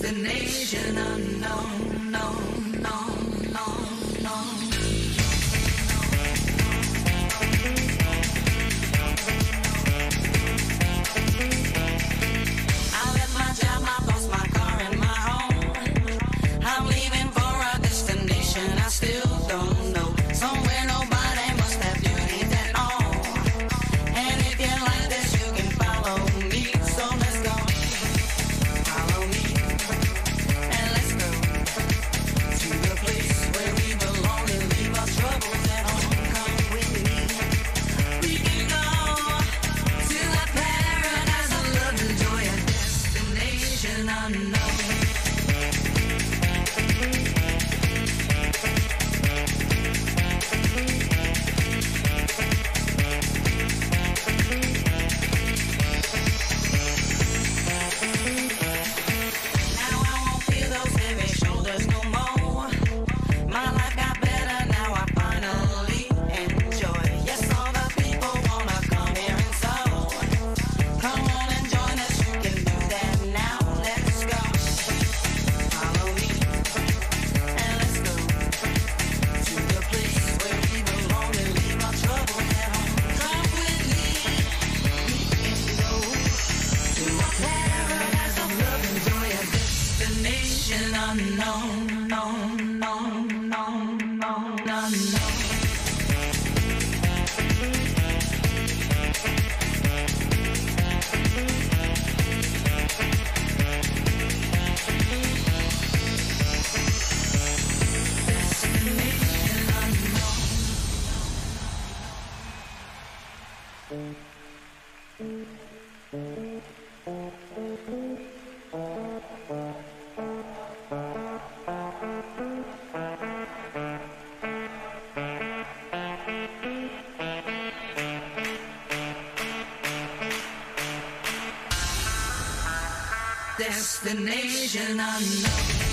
Destination unknown, known, unknown. Destination unknown.